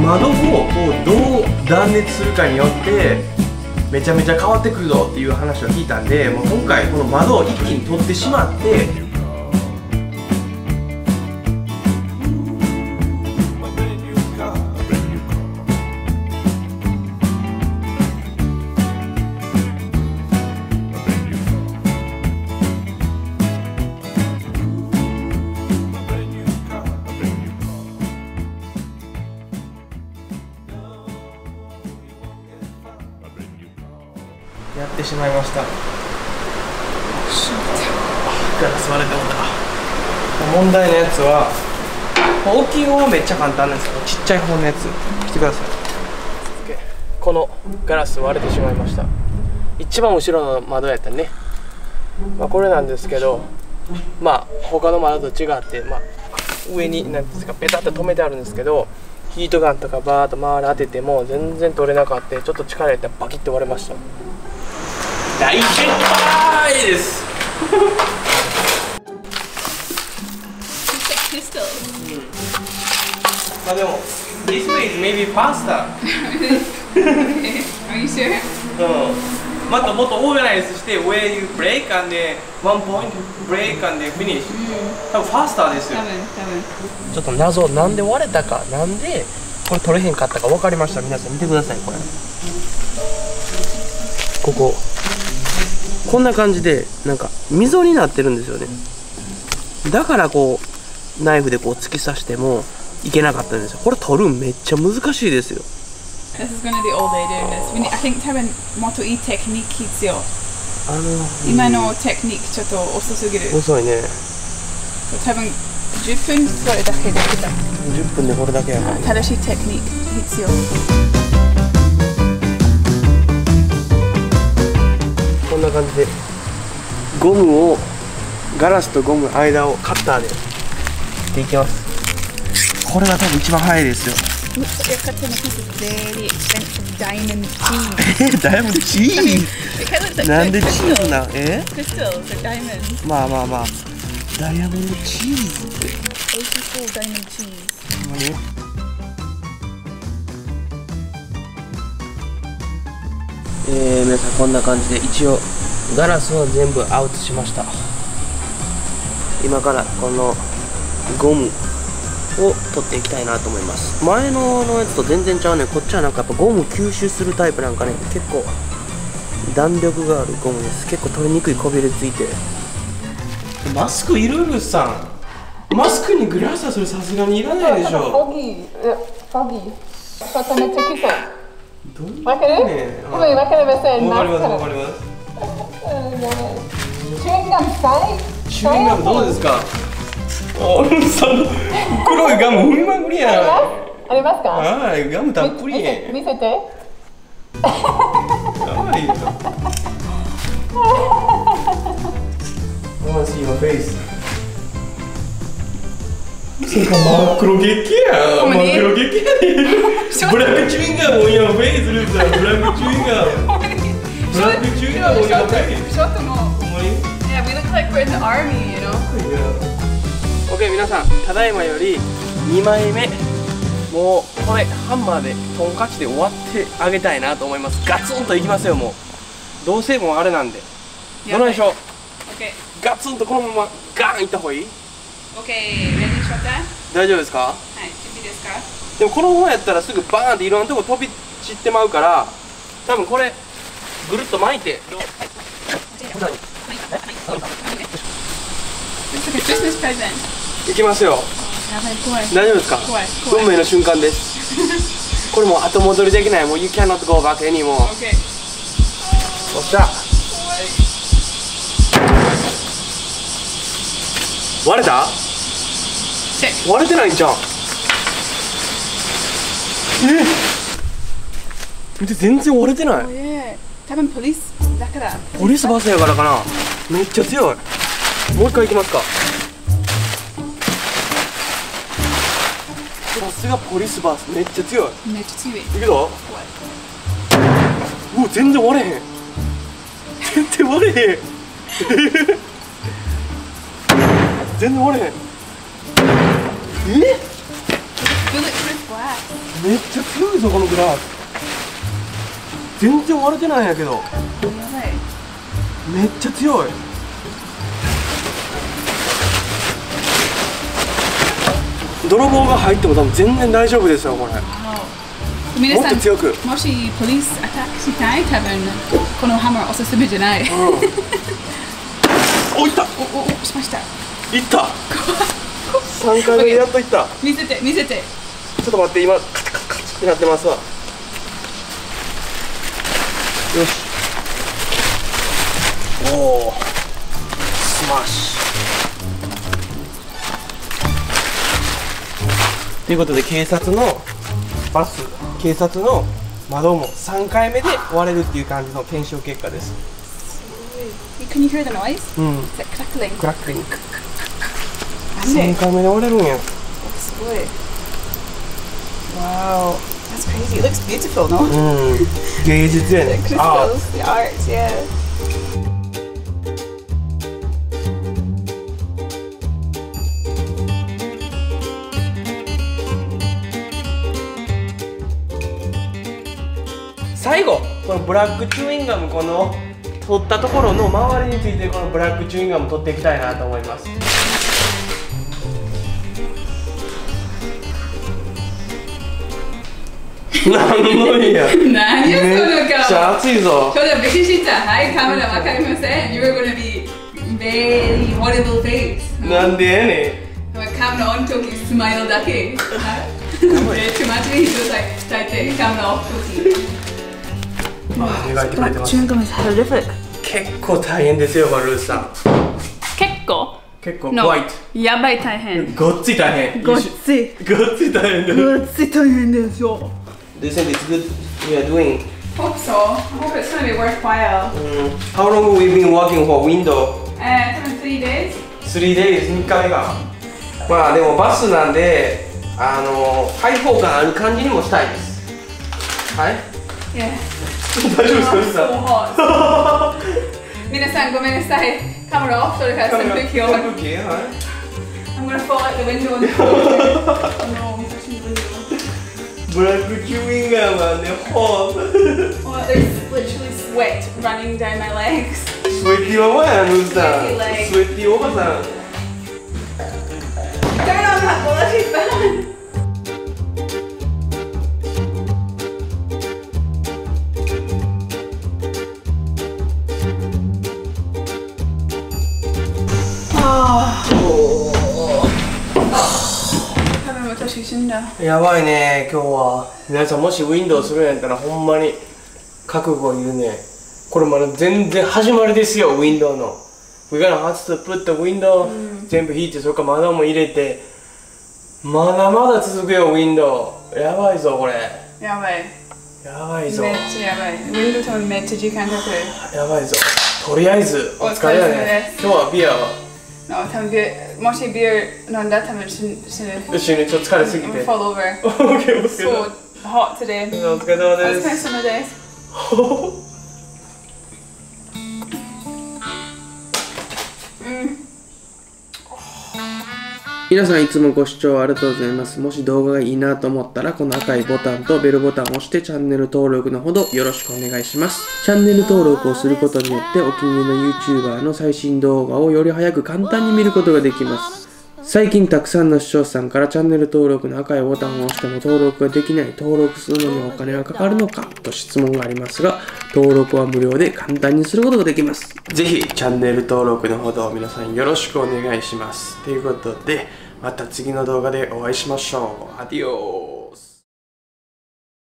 窓をこうどう断熱するかによってめちゃめちゃ変わってくるぞっていう話を聞いたんでもう今回この窓を一気に取ってしまってやってしまいました。ガラス割れてもた。問題のやつは大きい方はめっちゃ簡単なんですけどちっちゃい方のやつ来てください。このガラス割れてしまいました。一番後ろの窓やったね、まあ、これなんですけどまあ他の窓と違って、まあ、上に何ですかペタッと止めてあるんですけどヒートガンとかバーッと周り当てても全然取れなかったちょっと力入れたらバキッと割れました大失敗です。まあでも、this is maybe pasta。Are you sure? うん。またもっとオーガナイズして、where you break and then one point break and then finish、うん。多分ファスターですよ。多分多分。ちょっと謎、なんで割れたか、なんでこれ取れへんかったか分かりました。皆さん見てください、これ。ここ。こんな感じでなんか溝になってるんですよねだからこうナイフでこう突き刺してもいけなかったんですよこれ取るんめっちゃ難しいですよ This is going to be all day doing this. We need, I think 多分もっといいテクニック必要。あの今のテクニックちょっと遅すぎる。遅いね多分10分それだけできた。10分でこれだけやから正しいテクニック必要。感じで。ゴムをガラスとゴム間をカッターで。切っていきます。これが多分一番早いですよ。ダイモンチーンなんでチーンなんえ？まあまあまあダイヤモンドチーズって。美味しそう、ダイモンドチーズ。えー、皆さんこんな感じで一応ガラスは全部アウトしました。今からこのゴムを取っていきたいなと思います。前ののやつと全然ちゃうねこっちはなんかやっぱゴム吸収するタイプなんかね。結構弾力があるゴムです。結構取りにくいこびりついて。マスクいる？ブスさん。マスクにグラスはそれさすがにいらないでしょ。foggy. Uh, foggy. ちょっとめっちゃきそう。どうわかるねわかりません。わかりますわかります。チューインガムチューインガムどうですか？おその黒いガム踏みまくりやんありますか？はいガムたっぷり。見せ見せて。はいよ。I wanna 真っ黒激や真っ黒激やでブラックチューインガム on your face ルーさんブラックチューインガムブラックチューインガム on your face ちょっともう。ほんまに Yeah, we look like we're in the army, you know? OK 皆さんただいまより2枚目もうこれハンマーでトンカチで終わってあげたいなと思います。ガツンといきますよもう。どうせもうあれなんで。どないでしょう。Okay. ガツンとこのままガーンいった方がいい?大丈夫ですか？はい、準備ですか？でもこのままやったらすぐバーンっていろんなとこ飛び散ってまうから多分これぐるっと巻いて.いきますよ。大丈夫ですか？怖い怖い運命の瞬間ですこれもう後戻りできないもう You cannot go back anymore Okay. おっしゃ割れた？割れてないんじゃんえ見て全然割れてない。Oh. 多分ポリスだから。ポリスバスやからかな。めっちゃ強い。もう一回いきますか。さすがポリスバス。めっちゃ強い。めっちゃ強い。いくぞ。うわ全然割れへん。全然割れへん。全然割れへん。え？glass. めっちゃ強いぞこのグラス。全然割れてないんやけど。やばいめっちゃ強い。泥棒が入っても多分全然大丈夫ですよこれ。皆さんもっと強く。もしポリスアタックしたい多分このハマーおすすめじゃない、おいった。おおおしましたいった3回目やっといった見せて見せてちょっと待って今ってなってますわ。よし。おおスマッシュ。ということで警察のバス警察の窓も3回目で割れるっていう感じの検証結果です。Can you hear the noise? うん。Is it crackling? クラックリングなんで3回目で割れるんや。すごい Wow. That's crazy. It looks beautiful no? うん芸術やね The あ crystals, the arts, yeah. 最後このブラックチューインガムこの取ったところの周りについてるこのブラックチューインガム取っていきたいなと思います何のいや。何やめそのっちゃ顔熱いぞ。ちょっとびっくりしたはいカメラわかりません。You're gonna be very horrible face なんでやねカメラオン時スマイルだけ。はい。でちまちに人さい。てカメラオフ時ん磨いてくれてます結構大変ですよこれルースさん。結構？結構 No 怖い。やばい大変。ごっつい大変。ごっつい。ごっつい大変だ。ごっつい大変ですよ Do you think it's good we are doing Hope so I hope it's gonna be worthwhile um, How long we been working for window? えー、多分3 days 3 days 3日目かまあでもバスなんであの開放感ある感じにもしたいですはい Yeah 大丈夫ですか皆さんごめんなさいカメラオフそれから扇風機を扇風機はい I'm gonna fall out the window ブラックチューインガーはねホー Oh, there's literally sweat running down my legs スウェッティママやんルースさん Sweaty leg スウェッティおばさん Turn on that bloody fan んだやばいね今日は。皆さんもしウィンドウするんやったらほんまに覚悟いるね。これまだ全然始まりですよウィンドウの。We're gonna have to put the window、全部引いてそれから窓も入れて。まだまだ続くよウィンドウ。やばいぞこれ。やばい。やばいぞ。めっちゃやばい。ウィンドウとめっちゃ時間かかる。やばいぞ。とりあえずお疲れだね。今日はビアは？No, 多分ビールもしビール飲んだら多分死ぬ死ぬ一緒にちょっと疲れすぎ I'm て fall over. オッケーお疲れ so hot today. 様お疲れ様お疲れです様です皆さんいつもご視聴ありがとうございます。もし動画がいいなと思ったら、この赤いボタンとベルボタンを押してチャンネル登録のほどよろしくお願いします。チャンネル登録をすることによってお気に入りの YouTuber の最新動画をより早く簡単に見ることができます。最近たくさんの視聴者さんからチャンネル登録の赤いボタンを押しても登録ができない、登録するのにお金がかかるのかと質問がありますが、登録は無料で簡単にすることができます。ぜひチャンネル登録のほど皆さんよろしくお願いします。ということで、また次の動画でお会いしましょう。アディオ